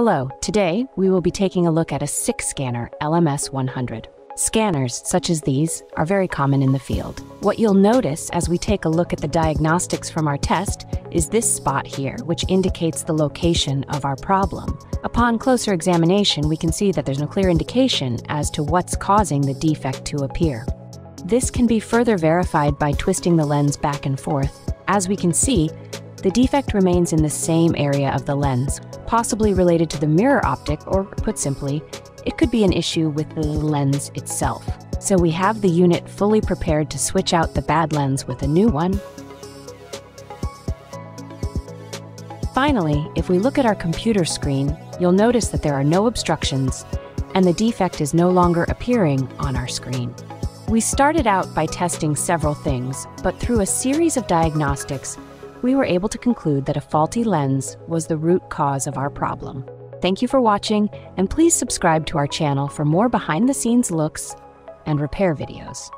Hello, today we will be taking a look at a SICK scanner LMS 100. Scanners, such as these, are very common in the field. What you'll notice as we take a look at the diagnostics from our test is this spot here, which indicates the location of our problem. Upon closer examination, we can see that there's no clear indication as to what's causing the defect to appear. This can be further verified by twisting the lens back and forth. As we can see, the defect remains in the same area of the lens, possibly related to the mirror optic, or put simply, it could be an issue with the lens itself. So we have the unit fully prepared to switch out the bad lens with a new one. Finally, if we look at our computer screen, you'll notice that there are no obstructions and the defect is no longer appearing on our screen. We started out by testing several things, but through a series of diagnostics, we were able to conclude that a faulty lens was the root cause of our problem. Thank you for watching, and please subscribe to our channel for more behind the scenes looks and repair videos.